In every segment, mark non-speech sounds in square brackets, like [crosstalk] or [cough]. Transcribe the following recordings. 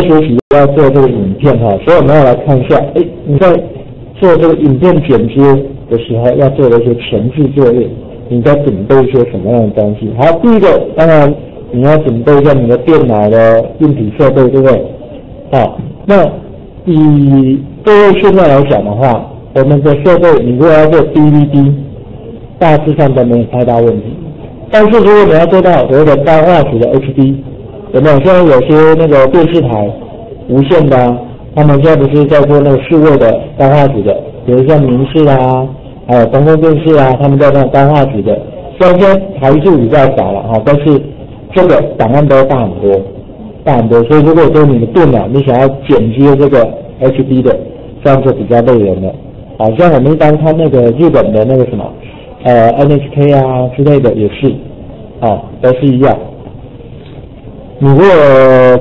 学习要做这个影片哈，所以我们要来看一下，哎，你在做这个影片剪接的时候要做的一些前置作业，你在准备一些什么样的东西？好，第一个，当然你要准备一下你的电脑的硬体设备，对不对？好，那以各位现在来讲的话，我们的设备你如果要做 DVD，大致上都没有太大问题。但是如果你要做到所谓的高画质的 HD，有没有？现在有些那个电视台无线的，他们现在不是在做那个数位的单画质的，比如像民视啊，还有公共电视啊，他们在那单画质的，虽然说台数比较少了哈，但是这个档案都要大很多，大很多。所以如果说你的电脑你想要剪接这个 HD 的，这样就比较累人了。好像我们一般看那个日本的那个什么，呃 NHK 啊之类的也是，啊都是一样。你如果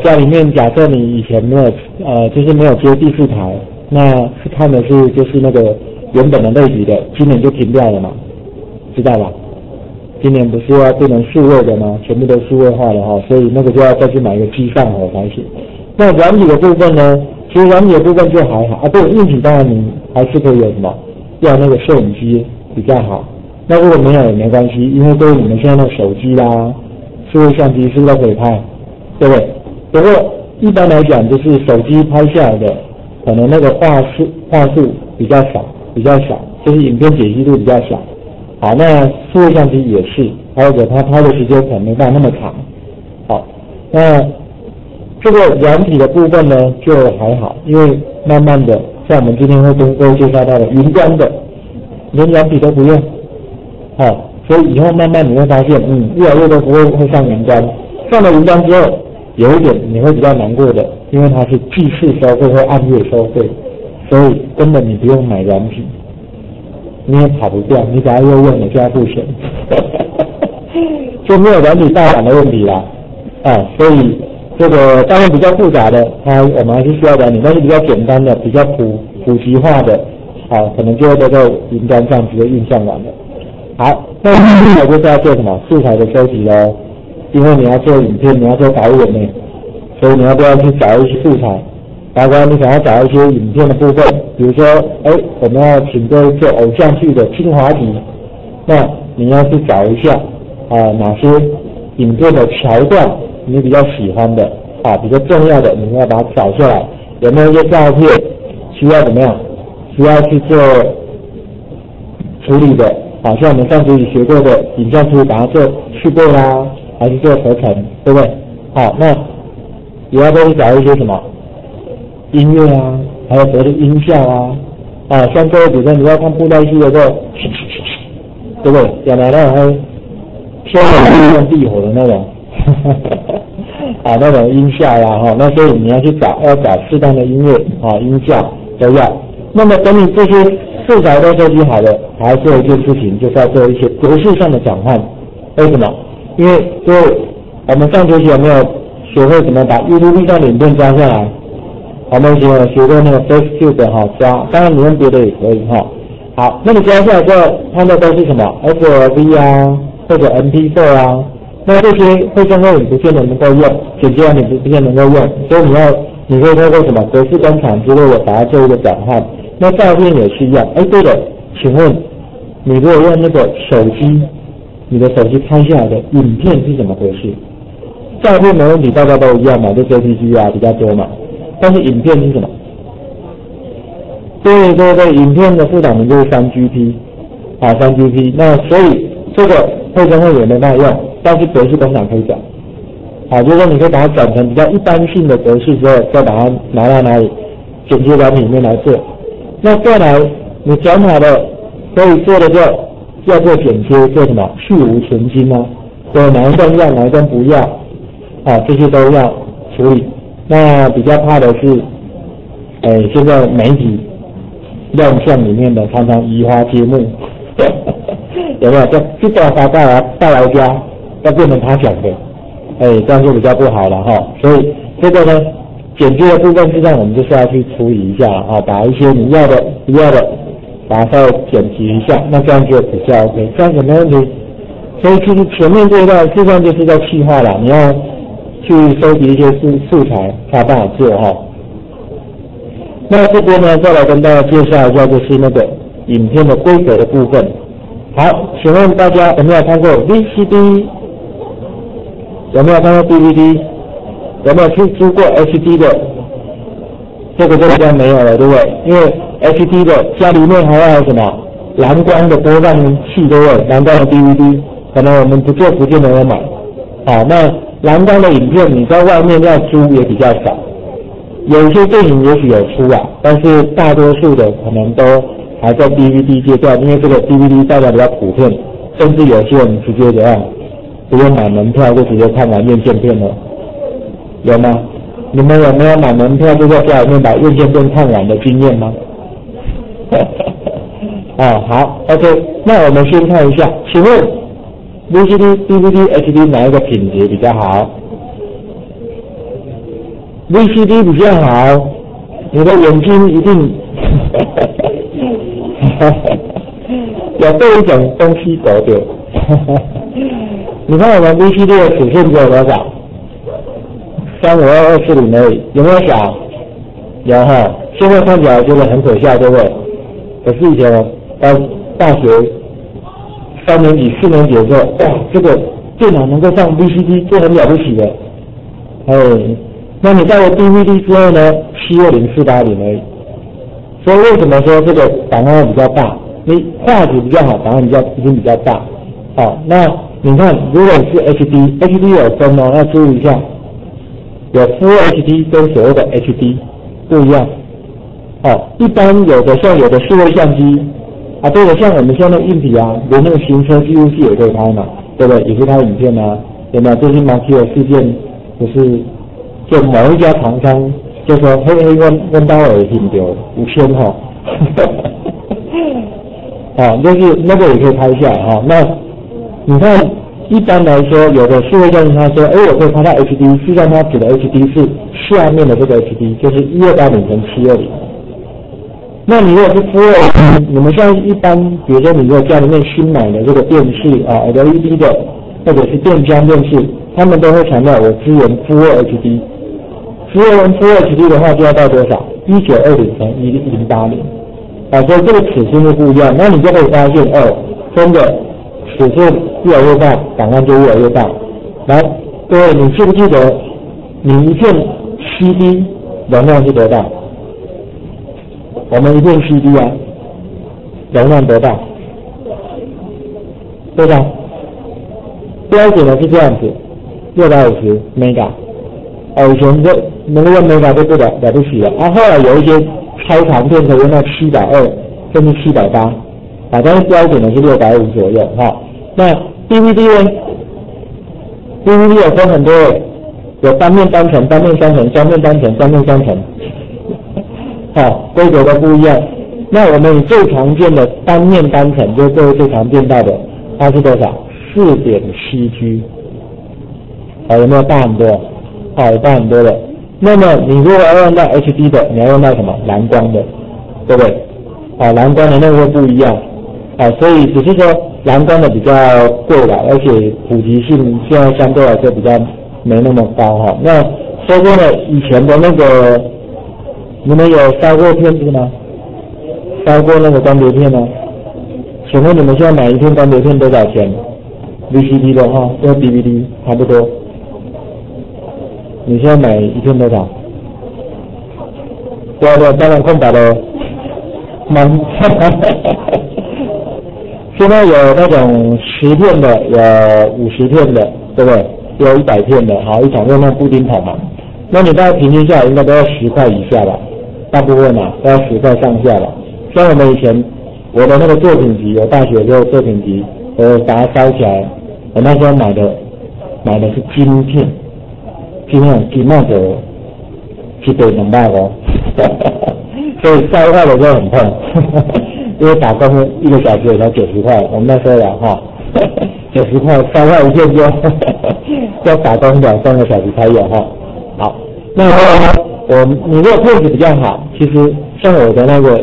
家里面假设你以前没有呃，就是没有接第四台，那是看的是就是那个原本的类比的，今年就停掉了嘛，知道吧？今年不是要变成数位的吗？全部都数位化了哈，所以那个就要再去买一个机上盒才行。那软体的部分呢？其实软体的部分就还好啊，对，硬体当然你还是可以有什么，要那个摄影机比较好。那如果没有也没关系，因为对于你们现在的手机啦、数位相机是不是都可以拍？对不对？不过一般来讲，就是手机拍下来的，可能那个画素画素比较少，比较少，就是影片解析度比较小。好，那数位相机也是，还有它拍的时间可能没办法那么长。好，那这个软体的部分呢，就还好，因为慢慢的，像我们今天会跟各位介绍到的云端的，连软体都不用。好，所以以后慢慢你会发现，嗯，越来越多不会会上云端，上了云端之后。有一点你会比较难过的，因为它是计时收费或按月收费，所以根本你不用买软体，你也跑不掉，你只要又用了就要付钱，[laughs] 就没有软体大档的问题啦。啊，所以这个当然比较复杂的，它我们还是需要软体，但是比较简单的、比较普普及化的，啊，可能就会都在云端上直接运算完了。好，那接下来就是要做什么素材的收集喽。因为你要做影片，你要做导演呢，所以你要不要去找一些素材？包括你想要找一些影片的部分，比如说，哎，我们要请各位做偶像剧的精华集，那你要去找一下啊，哪些影片的桥段你比较喜欢的啊，比较重要的，你要把它找下来。有没有一些照片需要怎么样？需要去做处理的？好像我们上次学过的影像处理，把它做去过啦。还是做合成，对不对？好，那也要去找一些什么音乐啊，还有别的音效啊，啊，像这个比赛你要看布袋戏的时候，对不对？有没有那种天火地火的那种，[laughs] 啊，那种音效呀，哈，那所以你要去找，要找适当的音乐啊，音效都要。那么等你这些素材都收集好了，还做一件事情，就是要做一些格式上的转换。为什么？因为就，我们上学期有没有学会怎么把 YouTube 上的影片抓下来？我们学学过那个 FaceTube 哈加，当然你用别的也可以哈。好，那你加下来之后，看到都是什么 FLV 啊，或者 MP4 啊，那这些会相后你不见得能够用，剪接完你不不见能够用，所以你要你可以透过什么格式工厂之类的把它做一个转换。那照片也是一样。哎，对了，请问你如果用那个手机？你的手机拍下来的影片是怎么回事？照片没问题，大家都一样嘛，就 JPG 啊比较多嘛。但是影片是什么？对对对，影片的副档名就是三 GP，啊三 GP。那所以这个配称会也没办法用，但是格式工厂可以转。啊，就是说你可以把它转成比较一般性的格式之后，再把它拿到哪里剪接软里面来做。那再来你转好的可以做的就。要做剪接，做什么去无存金啊？对，哪一段要，哪一段不要啊？这些都要处理。那比较怕的是，哎，现在媒体亮相里面的常常移花接木，[laughs] 有没有？这这段话带来带来家要变成他讲的，哎，这样就比较不好了哈。所以这个呢，剪接的部分实际上我们就是要去处理一下啊，把一些你要的、不要的。把它剪辑一下，那这样就比较 OK，这样子没问题。所以其实前面这一段实际上就是在细化了，你要去收集一些素素材，才办法做哈。那这边呢，再来跟大家介绍一下，就是那个影片的规格的部分。好，请问大家有没有看过 VCD？有没有看过 DVD？有没有去租过 HD 的？这个就比较没有了，对不对？因为 HD 的家里面还要什么蓝光的播放器，对不对？蓝光的 DVD，可能我们不做福建的人买。好，那蓝光的影片你在外面要租也比较少，有些电影也许有出啊，但是大多数的可能都还在 DVD 阶段，因为这个 DVD 大家比较普遍，甚至有些人直接怎样，不用买门票就直接看完院线片了，有吗？你们有没有买门票就在家里面把院线片看完的经验吗？哦，[laughs] 好，OK，那我们先看一下，请问 VCD、DVD、HD 哪一个品质比较好？VCD 比较好，你的眼睛一定 [laughs] 有被一种东西搞掉。你看我们 VCD 的尺寸只有多少？三五二二四零而已，有没有小？有哈，现在看起来觉得很可笑，对不对？可是以前到大学三年级、四年级的时候，哇，这个电脑能够上 VCD，就很了不起的。哎，那你到了 DVD 之后呢？七二零、四八零而已。所以为什么说这个档案比较大？你画质比较好，档案比较已经比较大。好，那你看，如果是 HD，HD 有分哦，要注意一下。有 Full HD 跟所谓的 HD 不一样，哦，一般有的像有的数位相机啊，对的，像我们现在硬体啊，连那个行车记录器也可以拍嘛，对不对？也可以拍影片啊，有没有？最近 m a k i 事件就是，就某一家厂商就说黑黑温温刀耳挺丢五千哈，啊，[laughs] 就是那个也可以拍下哈，那你看。一般来说，有的数位相机他说，哎，我可以拍到 HD，实际上他指的 HD 是下面的这个 HD，就是一二八零乘七二零。那你如果是 Full HD，你们像一般，比如说你如果家里面新买的这个电视啊，LED 的或者是电浆电视，他们都会强调我支援 Full HD。Full Full HD 的话就要到多少？一九二零乘一零八零。啊，所以这个尺寸就不一样。那你就会发现，哦，真的。尺寸越来越大，档案就越来越大。来，各位，你记不记得你一片 CD 容量是多大？我们一片 CD 啊，容量多大？多少？标准的是这样子，六百五十 mega。哦，以前这能用 mega 都不了了不起了。啊，后来有一些超长片可以用到七百二，甚至七百八。啊，但是标准的是六百五左右哈。那 DVD 呢？DVD 有分很多，有单面单层、单面双层、双面单层、双面双层，好，规格都不一样。那我们最常见的单面单层，就是各位最常见到的，它是多少？四点七 G，好，有没有大很多？好，大很多的。那么你如果要用到 HD 的，你要用到什么？蓝光的，对不对？好，蓝光的那个不一样。啊，所以只是说蓝光的比较贵了，而且普及性现在相对来说比较没那么高哈。那说过了，以前的那个，你们有烧过片子吗？烧过那个光碟片吗？请问你们现在买一片光碟片多少钱？VCD 的话，跟 DVD 差不多。你现在买一片多少？对对，当然空白了，蛮。[laughs] 现在有那种十片的，有五十片的，对不对？有一百片的，好，一场用那布丁桶嘛。那你大概平均下来应该都要十块以下吧？大部分嘛都要十块上下吧。像我们以前我的那个作品集，我大学时候作品集，我把它烧起来，我那时候买的买的是金片，金片金那个是得两百哦，[laughs] 所以烧坏了就很痛。因为打工一个小时也才九十块，我们那时候呀哈，九十块烧坏一片就 [laughs] 要打工两三个小时才有哈。好，那我你如果配置比较好，其实像我的那个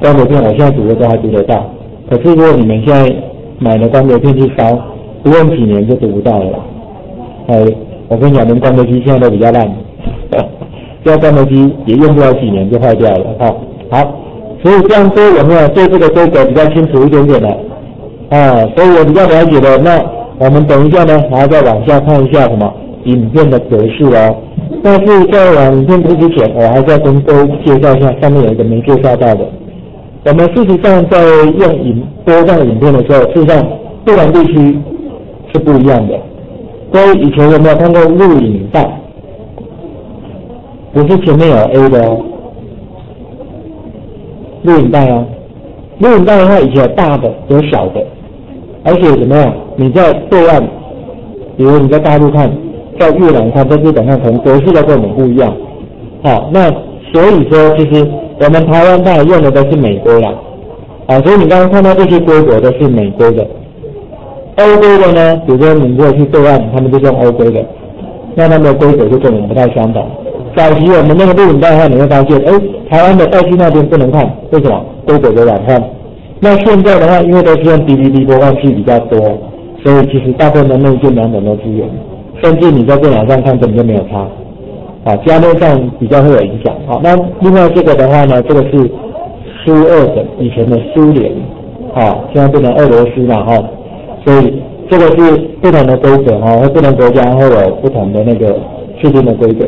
光碟片，我现在读的都还读得到。可是如果你们现在买的光碟片去烧，不用几年就读不到了。哎，我跟你讲，连光碟机现在都比较烂，这光碟机也用不了几年就坏掉了。哈，好，所以这样说有没有对这个规格比较清楚一点点的？啊，所以我比较了解的，那我们等一下呢，还要再往下看一下什么影片的格式哦。但是在往影片之前，我还是要跟各位介绍一下，上面有一个没介绍到的。我们事实上在用影播放影片的时候，事实上不同地区是不一样的。各位以前有没有看过录影带？不是前面有 A 的哦，录影带啊。录影带的话，以前有大的，有小的，而且怎么样？你在对岸，比如你在大陆看。在越南看，在日本看，可能格式都跟我们不一样。好，那所以说，其实我们台湾当然用的都是美规啦。好，所以你刚刚看到这些规格都是美规的。欧规的呢，比如说你如果去对岸，他们就用欧规的，那他们的规格就跟我们不太相同。早期我们那个录影带的话，你会发现，哎，台湾的带去那边不能看，为什么？规格有点换。那现在的话，因为都是用 DVD 播放器比较多，所以其实大部分的内建两种都支援。甚至你在电脑上看根本就没有差，啊，加面上比较会有影响。好，那另外这个的话呢，这个是苏俄的以前的苏联，啊，现在变成俄罗斯了哈，所以这个是不同的规则哈，不同国家会有不同的那个制定的规则。